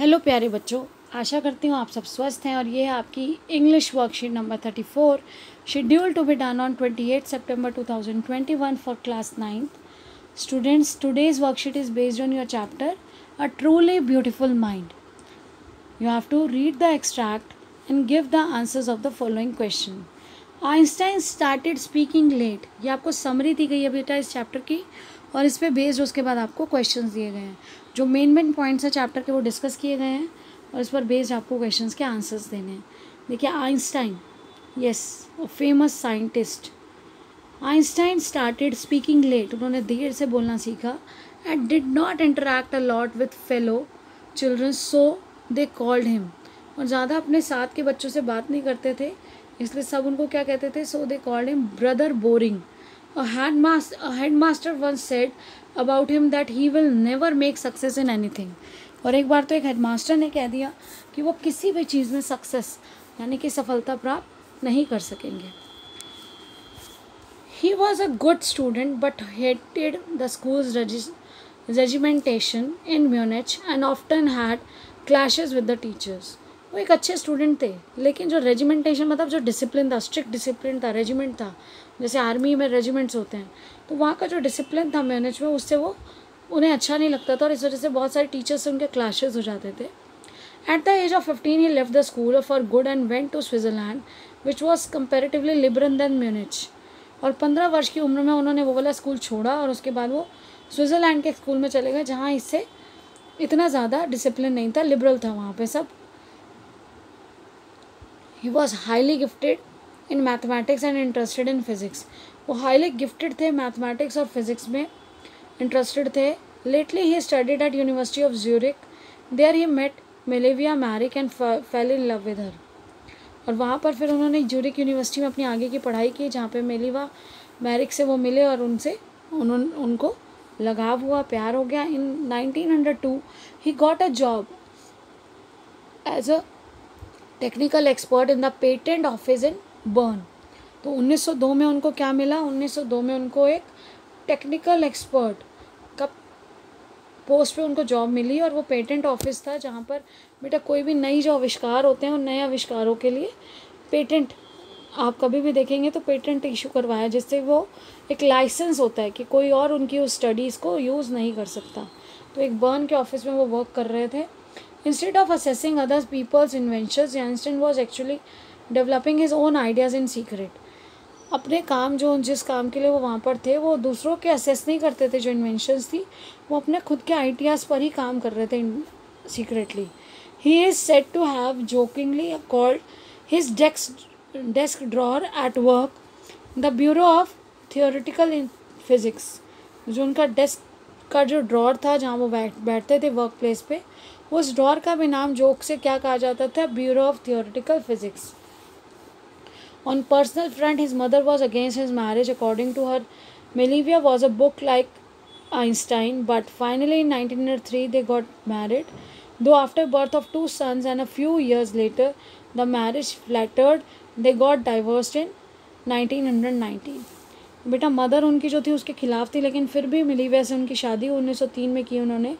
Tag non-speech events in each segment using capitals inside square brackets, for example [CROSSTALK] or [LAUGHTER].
Hello प्यारे बच्चों, आशा करती हूँ आप सब स्वस्थ हैं और ये है आपकी English worksheet number thirty four schedule to be done on twenty eight September two thousand twenty one for class ninth students today's worksheet is based on your chapter a truly beautiful mind you have to read the extract and give the answers of the following question Einstein started speaking late ये आपको summary दी गई है बेटा इस chapter की। और इस पर बेस्ड उसके बाद आपको क्वेश्चन दिए गए हैं। जो मेन मेन पॉइंट्स हैं चैप्टर के वो डिस्कस किए गए हैं और इस पर बेस्ड आपको क्वेश्चन के आंसर्स देने हैं। देखिए Einstein yes famous scientist Einstein started speaking late उन्होंने देर से बोलना सीखा and did not interact a lot with fellow children so they called him और ज़्यादा अपने साथ के बच्चों से बात नहीं करते थे, इसलिए सब उनको क्या कहते थे? So they called him Brother Boring a headmaster a headmaster once said about him that he will never make success in anything. और एक बार तो एक हेडमास्टर ने कह दिया कि वो किसी भी चीज़ में सक्सेस यानी कि सफलता प्राप्त नहीं कर सकेंगे। He was a good student but hated the school regimentation in Munich and often had clash with the teachers वो एक अच्छे स्टूडेंट थे। लेकिन जो रेजिमेंटेशन मतलब जो डिसिप्लिन था स्ट्रिक्ट डिसिप्लिन था रेजिमेंट था, जैसे आर्मी में रेजिमेंट्स होते हैं तो वहाँ का जो डिसिप्लिन था मैनेज में, उससे वो उन्हें अच्छा नहीं लगता था और इस वजह से बहुत सारे टीचर्स से उनके क्लाशेज हो जाते थे। At the age of fifteen he left the school for good and went to Switzerland which was comparatively liberal than Munich और पंद्रह वर्ष की उम्र में उन्होंने वो वाला स्कूल छोड़ा और उसके बाद वो स्विट्ज़रलैंड के स्कूल में चले गए, जहाँ इससे इतना ज़्यादा डिसिप्लिन नहीं था लिबरल था वहाँ पे सब। He was highly gifted in mathematics and interested in physics वो हाईली गिफ्टेड थे मैथमेटिक्स और फिज़िक्स में. इंटरेस्टेड थे. Lately he studied at university of Zurich there he met Mileva Maric and fell in love with her और वहाँ पर फिर उन्होंने ज्यूरिक यूनिवर्सिटी में अपनी आगे की पढ़ाई की, जहाँ पे मेलिवा मैरिक से वो मिले और उनसे उन्होंने उनको लगाव हुआ, प्यार हो गया। In 1902 he got a job as a technical expert in the patent office in Bern तो 1902 में उनको क्या मिला? 1902 में उनको एक टेक्निकल एक्सपर्ट का पोस्ट पे उनको जॉब मिली और वो पेटेंट ऑफ़िस था जहाँ पर, बेटा कोई भी नई जो आविष्कार होते हैं उन नए आविष्कारों के लिए पेटेंट आप कभी भी देखेंगे तो पेटेंट इशू करवाया, जिससे वो एक लाइसेंस होता है कि कोई और उनकी उस स्टडीज़ को यूज़ नहीं कर सकता। तो एक बर्न के ऑफ़िस में वो वर्क कर रहे थे। Instead of assessing others people's inventions Einstein was actually developing his own ideas in secret अपने काम जो, जिस काम के लिए वो वहाँ पर थे, वो दूसरों के असेस नहीं करते थे जो इन्वेंशंस थी, वो अपने खुद के आइडियाज़ पर ही काम कर रहे थे secretly he is said to have jokingly called his desk desk drawer at work the bureau of theoretical in physics जो उनका डेस्क का जो ड्रॉर था जहाँ वो बैठ, बैठते थे वर्क प्लेस पे उस डॉर का भी नाम जोक से क्या कहा जाता था? Bureau of theoretical physics on personal friend his mother was against his marriage according to her Mileva was a book like Einstein but finally in nineteen hundred three they got married though after birth of two sons and a few years later the marriage flattered they got divorced in nineteen hundred nineteen बेटा mother उनकी जो थी उसके खिलाफ थी, लेकिन फिर भी मिली वैसे उनकी शादी। 1903 में की उन्होंने।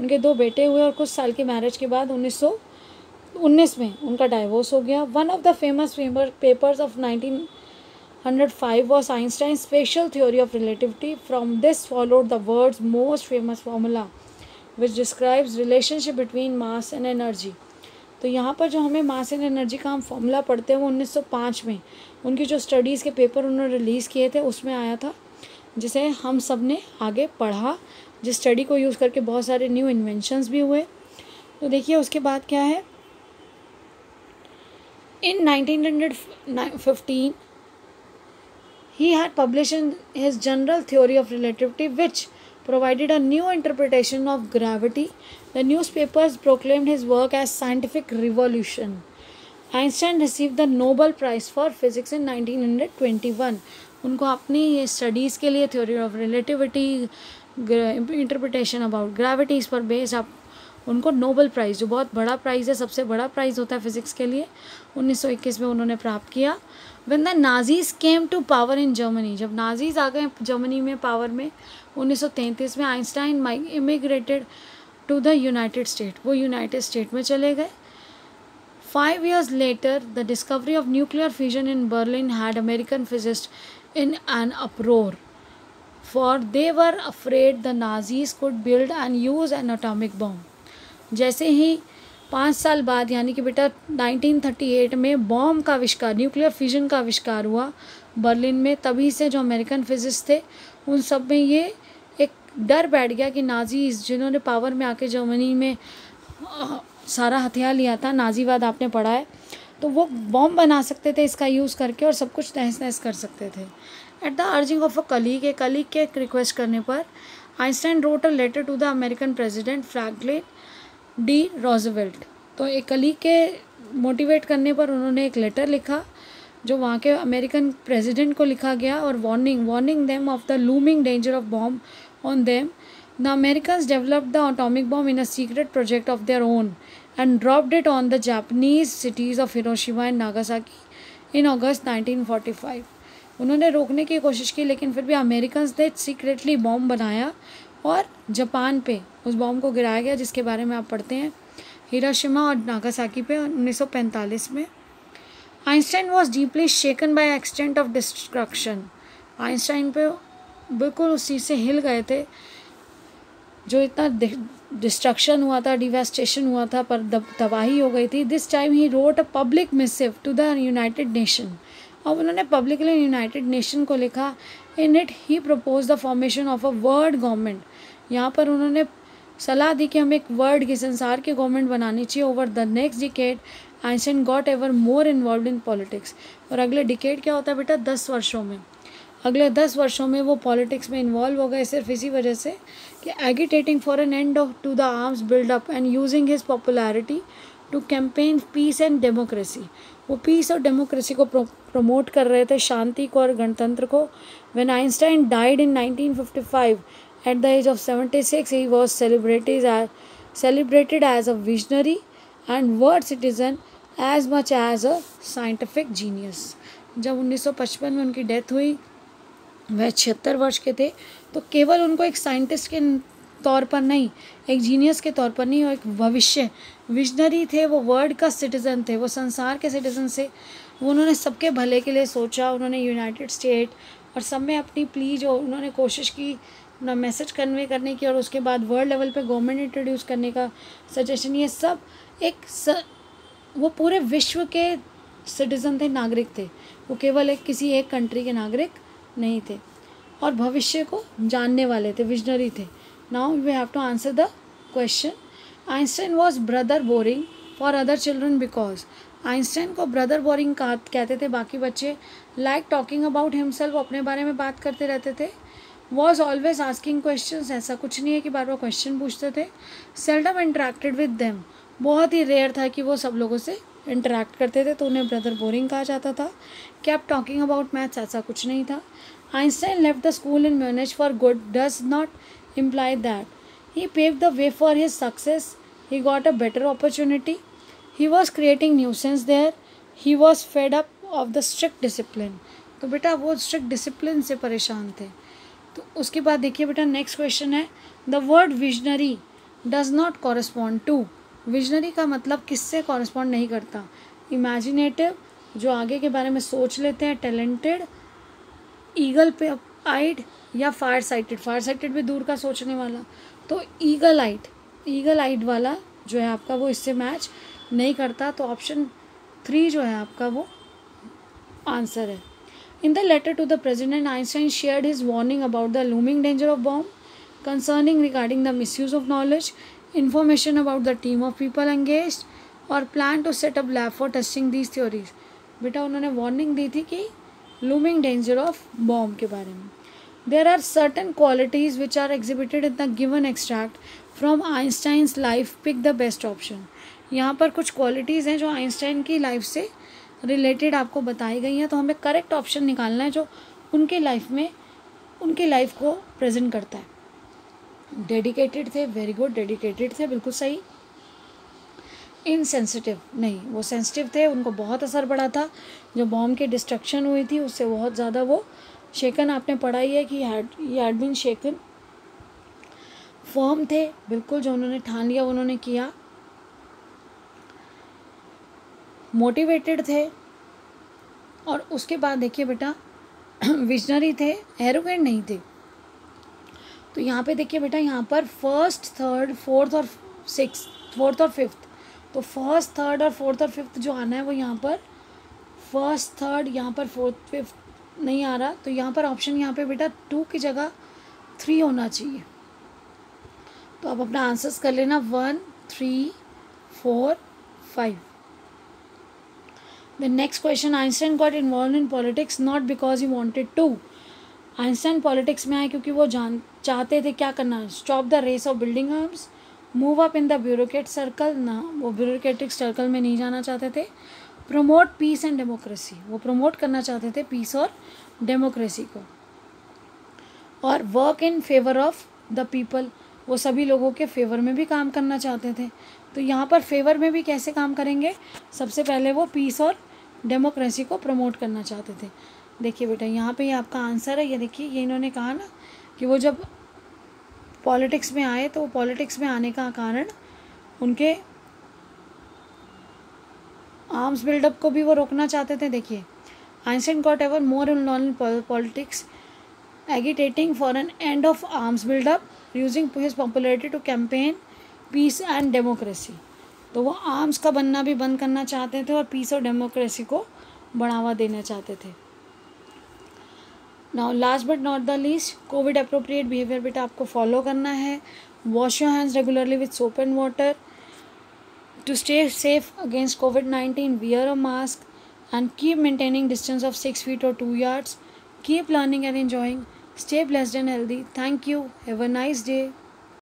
उनके दो बेटे हुए और कुछ साल के मैरिज के बाद 1900 उन्नीस में उनका डाइवोर्स हो गया। One of the famous famous papers of nineteen hundred five was Einstein special theory of relativity from this followed the world most famous formula which describes relationship between mass and energy तो यहाँ पर जो हमें mass and energy का हम formula पढ़ते हैं वो 1905 में। उनकी जो स्टडीज़ के पेपर उन्होंने रिलीज़ किए थे उसमें आया था जिसे हम सबने आगे पढ़ा जिस स्टडी को यूज़ करके बहुत सारे न्यू इन्वेंशंस भी हुए। तो देखिए उसके बाद क्या है? In 1915, he had published his general theory of relativity, which provided a new interpretation of gravity. The newspapers proclaimed his work as scientific revolution. Einstein received the Nobel Prize for Physics in 1921. उनको अपनी studies के लिए theory of relativity interpretation about gravities पर base आप उनको Nobel prize जो बहुत बड़ा प्राइज़ है सबसे बड़ा प्राइज़ होता है फिज़िक्स के लिए 1921 में उन्होंने प्राप्त किया when the Nazis came to power in Germany जब नाजीज आ गए जर्मनी में पावर में 1933 में Einstein emigrated to the United State वो यूनाइटेड स्टेट में चले गए। Five years later the discovery of nuclear fusion in Berlin had American physicist in an uproar for they were afraid the Nazis could build and use an atomic bomb जैसे ही पाँच साल बाद, यानी कि बेटा 1938 में बॉम्ब का आविष्कार, न्यूक्लियर फ्यूजन का आविष्कार हुआ बर्लिन में। तभी से जो अमेरिकन फिजिस्ट थे, उन सब में ये एक डर बैठ गया कि नाजीज, जिन्होंने पावर में आके जर्मनी में सारा हथियार लिया था, नाजीवाद आपने पढ़ा है तो वो बॉम्ब बना सकते थे, इसका यूज़ करके और सब कुछ तहस नहस कर सकते थे। At the urging of a colleague a colleague के रिक्वेस्ट करने पर Einstein wrote a letter to the American president Franklin D Roosevelt. तो एक कलीग के मोटिवेट करने पर उन्होंने एक लेटर लिखा, जो वहाँ के अमेरिकन प्रेसिडेंट को लिखा गया और warning warning them of the looming danger of bomb on them the American developed the atomic bomb in a secret project of their own and dropped it on the Japanese cities of Hiroshima and Nagasaki in August 1945 उन्होंने रोकने की कोशिश की, लेकिन फिर भी American ने secretly bomb बनाया और जापान पे उस बॉम्ब को गिराया गया, जिसके बारे में आप पढ़ते हैं। हिराशिमा और नागासाकी पे 1945 में। Einstein was deeply shaken by extent of destruction Einstein पे बिल्कुल उस चीज़ से हिल गए थे, जो इतना डिस्ट्रक्शन हुआ था डिवेस्टेशन हुआ था, पर तबाही हो गई थी। This time he wrote a public missive to the United Nation अब उन्होंने पब्लिकली यूनाइटेड नेशन को लिखा। In it he propose the formation of a world government यहाँ पर उन्होंने सलाह दी कि हमें एक वर्ल्ड की संसार की गवर्नमेंट बनानी चाहिए over the next decade Einstein got ever more involve in politics और अगले डिकेड क्या होता है बेटा? दस वर्षों में। अगले दस वर्षों में वो पॉलिटिक्स में इन्वॉल्व हो गए सिर्फ़ इसी वजह से कि agitating for an end of to the arms buildup and using his popularity to campaign peace and democracy वो पीस और डेमोक्रेसी को प्रमोट कर रहे थे शांति को और गणतंत्र को। When Einstein died in 1955 at the age of 76 he was celebrated as celebrated as a visionary and world citizen as much as a scientific genius जब 1955 में उनकी डेथ हुई, वह छिहत्तर वर्ष के थे तो केवल उनको एक साइंटिस्ट के तौर पर नहीं, एक जीनियस के तौर पर नहीं, और एक भविष्य विजनरी थे, वो वर्ल्ड का सिटीज़न थे, वो संसार के सिटीज़न से वो उन्होंने सबके भले के लिए सोचा, उन्होंने यूनाइटेड स्टेट और सब में अपनी प्ली जो उन्होंने कोशिश की अपना मैसेज कन्वे करने की और उसके बाद वर्ल्ड लेवल पे गवर्नमेंट इंट्रोड्यूस करने का सजेशन ये सब एक स, वो पूरे विश्व के सिटीज़न थे नागरिक थे। वो केवल एक किसी एक कंट्री के नागरिक नहीं थे। और भविष्य को जानने वाले थे विजनरी थे। Now we have to answer the question Einstein was Brother Boring for other children because Einstein को ब्रदर बोरिंग कहते थे। बाकी बच्चे लाइक टॉकिंग अबाउट हिमसेल्फ अपने बारे में बात करते रहते थे। वॉज़ ऑलवेज आस्किंग क्वेश्चन ऐसा कुछ नहीं है कि बार बार क्वेश्चन पूछते थे। सेल्डम इंटरेक्टेड विद देम बहुत ही रेयर था कि वो सब लोगों से इंटरेक्ट करते थे तो उन्हें ब्रदर बोरिंग कहा जाता था। कैप टॉकिंग अबाउट मैथ्स ऐसा कुछ नहीं था। Einstein left the school in Munich for good does not imply that he paved the way for his success he got a better opportunity he was creating nuisance there he was fed up of the strict discipline तो बेटा, वो strict discipline से परेशान थे। तो उसके बाद देखिए बेटा नेक्स्ट क्वेश्चन है। The word visionary does not correspond to visionary का मतलब किससे कॉरस्पॉन्ड नहीं करता? इमेजिनेटिव जो आगे के बारे में सोच लेते हैं टैलेंटेड ईगल पे आइड या फायर साइटेड फायर साइटेड भी दूर का सोचने वाला। तो ईगल आइट ईगल आइड वाला जो है आपका, वो इससे मैच नहीं करता। तो ऑप्शन थ्री जो है आपका, वो आंसर है। The letter to the president Einstein shared his warning about the looming danger of bomb concerning regarding the misuse of knowledge information about the team of people engaged और plan to set up lab for testing these theories बेटा, उन्होंने warning दी थी कि looming danger of bomb के बारे में। There are certain qualities which are exhibited in the given extract from Einstein's life pick the best option यहाँ पर कुछ क्वालिटीज़ हैं जो आइंस्टाइन की लाइफ से रिलेटेड आपको बताई गई हैं तो हमें करेक्ट ऑप्शन निकालना है जो उनके लाइफ में, उनके लाइफ को प्रेजेंट करता है। डेडिकेटेड थे वेरी गुड डेडिकेटेड थे, बिल्कुल सही। इनसेंसिटिव नहीं, वो सेंसिटिव थे, उनको बहुत असर पड़ा था। जो बॉम्ब की डिस्ट्रक्शन हुई थी, उससे बहुत ज़्यादा वो शेकन आपने पढ़ा ही कि हैड बीन शेकन फर्म थे, बिल्कुल जो उन्होंने ठान लिया, उन्होंने किया। मोटिवेटेड थे। और उसके बाद देखिए बेटा [CLEARS THROAT] विजनरी थे एरोगेंट नहीं थे। तो यहाँ पे देखिए बेटा, यहाँ पर फ़र्स्ट थर्ड फोर्थ और सिक्स फोर्थ और फिफ्थ तो फ़र्स्ट थर्ड और फोर्थ और फिफ्थ जो आना है वो यहाँ पर फ़र्स्ट थर्ड यहाँ पर फोर्थ फिफ्थ नहीं आ रहा। तो यहाँ पर ऑप्शन यहाँ पे बेटा टू की जगह थ्री होना चाहिए। तो आप अपना आंसर्स कर लेना। One three four five the next question Einstein got involve in politics not because he wanted to Einstein politics में आए क्योंकि वो जान, चाहते थे क्या करना stop the race of building arms move up in the bureaucrat circle ना, वो ब्यूरोक्रेटिक सर्कल में नहीं जाना चाहते थे. प्रमोट पीस एंड डेमोक्रेसी वो प्रमोट करना चाहते थे पीस और डेमोक्रेसी को. और work in favour of the people वो सभी लोगों के फेवर में भी काम करना चाहते थे. तो यहाँ पर फेवर में भी कैसे काम करेंगे? सबसे पहले वो पीस और डेमोक्रेसी को प्रमोट करना चाहते थे। देखिए बेटा, यहाँ पे ये आपका आंसर है। ये देखिए, ये इन्होंने कहा ना कि वो जब पॉलिटिक्स में आए तो वो पॉलिटिक्स में आने का कारण उनके आर्म्स बिल्डअप को भी वो रोकना चाहते थे। देखिए Einstein got ever more in non politics agitating for an end of arms buildup using his popularity to campaign peace and democracy तो वो आर्म्स का बनना भी बंद करना चाहते थे और पीस और डेमोक्रेसी को बढ़ावा देना चाहते थे। Now last but not the least COVID appropriate behaviour बेटा आपको फॉलो करना है। Wash your hands regularly with soap and water to stay safe against COVID nineteen wear a mask and keep maintaining distance of six feet और two yards keep learning and enjoying stay blessed and healthy thank you have a nice day